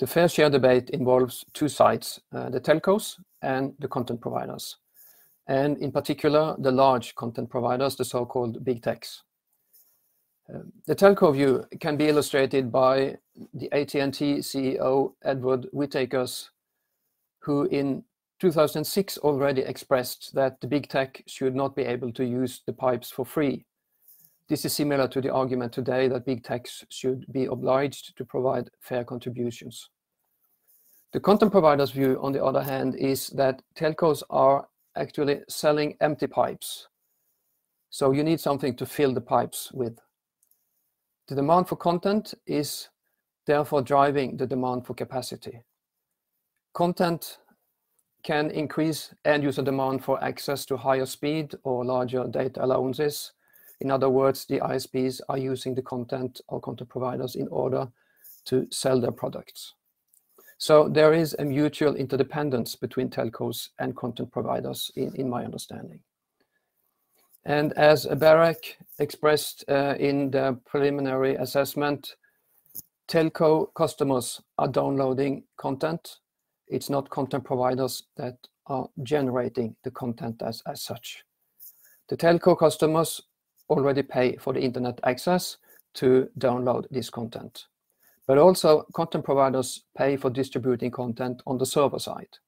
The fair share debate involves two sides, uh, the telcos and the content providers, and in particular, the large content providers, the so-called big techs. Uh, the telco view can be illustrated by the AT&T CEO Edward Whitacres, who in 2006 already expressed that the big tech should not be able to use the pipes for free. This is similar to the argument today that big techs should be obliged to provide fair contributions. The content provider's view, on the other hand, is that telcos are actually selling empty pipes. So you need something to fill the pipes with. The demand for content is therefore driving the demand for capacity. Content can increase end user demand for access to higher speed or larger data allowances. In other words, the ISPs are using the content or content providers in order to sell their products. So there is a mutual interdependence between telcos and content providers in, in my understanding. And as BEREC expressed uh, in the preliminary assessment, telco customers are downloading content it's not content providers that are generating the content as, as such. The telco customers already pay for the internet access to download this content. But also content providers pay for distributing content on the server side.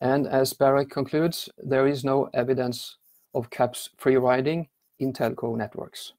And as BEREC concludes, there is no evidence of CAP's free riding in telco networks.